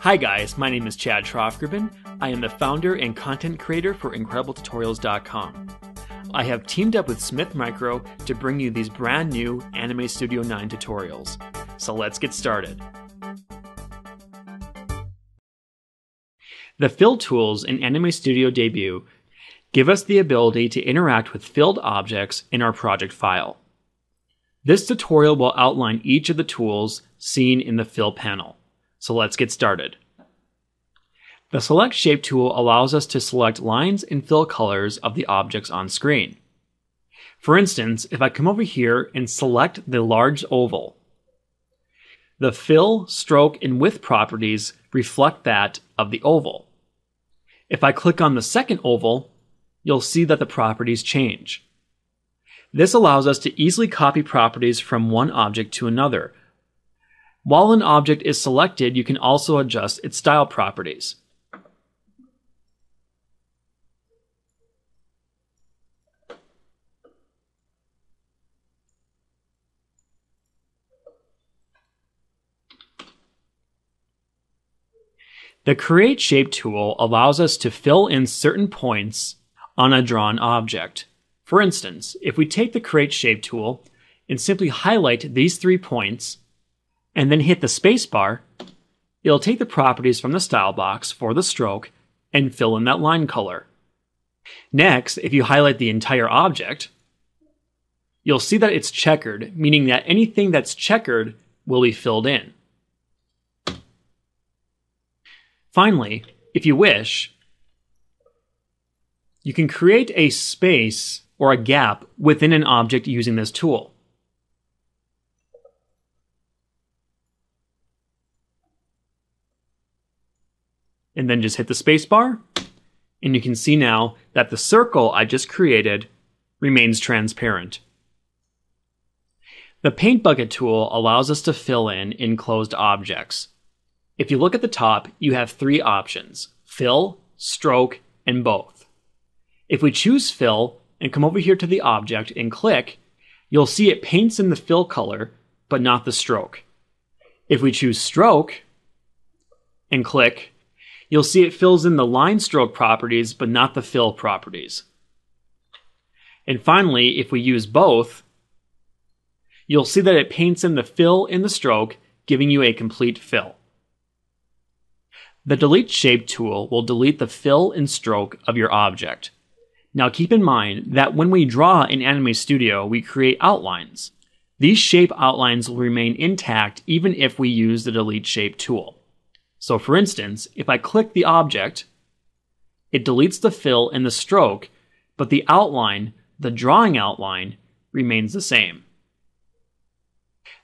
Hi guys, my name is Chad Troftgruben. I am the founder and content creator for IncredibleTutorials.com. I have teamed up with Smith Micro to bring you these brand new Anime Studio 9 tutorials. So let's get started. The fill tools in Anime Studio Debut give us the ability to interact with filled objects in our project file. This tutorial will outline each of the tools seen in the fill panel. So let's get started. The Select Shape tool allows us to select lines and fill colors of the objects on screen. For instance, if I come over here and select the large oval, the fill, stroke, and width properties reflect that of the oval. If I click on the second oval, you'll see that the properties change. This allows us to easily copy properties from one object to another. While an object is selected, you can also adjust its style properties. The Create Shape tool allows us to fill in certain points on a drawn object. For instance, if we take the Create Shape tool and simply highlight these three points, and then hit the spacebar, it'll take the properties from the style box for the stroke and fill in that line color. Next, if you highlight the entire object, you'll see that it's checkered, meaning that anything that's checkered will be filled in. Finally, if you wish, you can create a space or a gap within an object using this tool. And then just hit the spacebar, and you can see now that the circle I just created remains transparent. The Paint Bucket tool allows us to fill in enclosed objects. If you look at the top, you have three options fill, stroke, and both. If we choose fill, and come over here to the object and click, you'll see it paints in the fill color, but not the stroke. If we choose stroke and click, you'll see it fills in the line stroke properties, but not the fill properties. And finally, if we use both, you'll see that it paints in the fill and the stroke, giving you a complete fill. The Delete Shape tool will delete the fill and stroke of your object. Now keep in mind that when we draw in Anime Studio, we create outlines. These shape outlines will remain intact even if we use the delete shape tool. So for instance, if I click the object, it deletes the fill and the stroke, but the outline, the drawing outline, remains the same.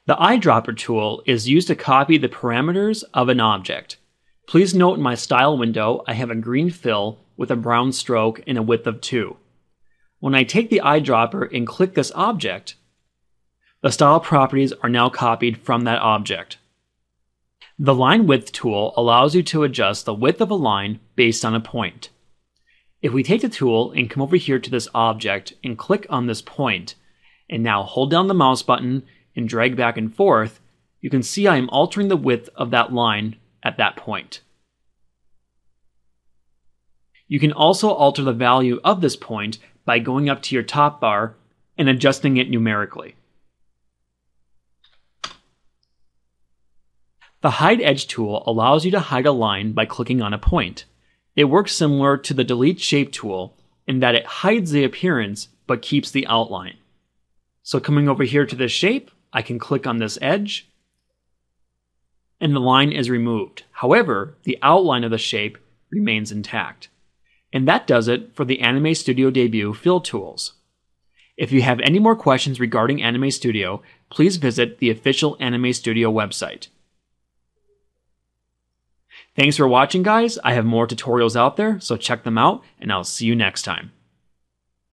The eyedropper tool is used to copy the parameters of an object. Please note in my style window, I have a green fill with a brown stroke and a width of 2. When I take the eyedropper and click this object, the style properties are now copied from that object. The line width tool allows you to adjust the width of a line based on a point. If we take the tool and come over here to this object and click on this point, and now hold down the mouse button and drag back and forth, you can see I am altering the width of that line at that point. You can also alter the value of this point by going up to your top bar and adjusting it numerically. The Hide Edge tool allows you to hide a line by clicking on a point. It works similar to the Delete Shape tool in that it hides the appearance but keeps the outline. So coming over here to this shape, I can click on this edge and the line is removed. However, the outline of the shape remains intact. And that does it for the Anime Studio Debut fill tools. If you have any more questions regarding Anime Studio, please visit the official Anime Studio website. Thanks for watching, guys. I have more tutorials out there, so check them out, and I'll see you next time.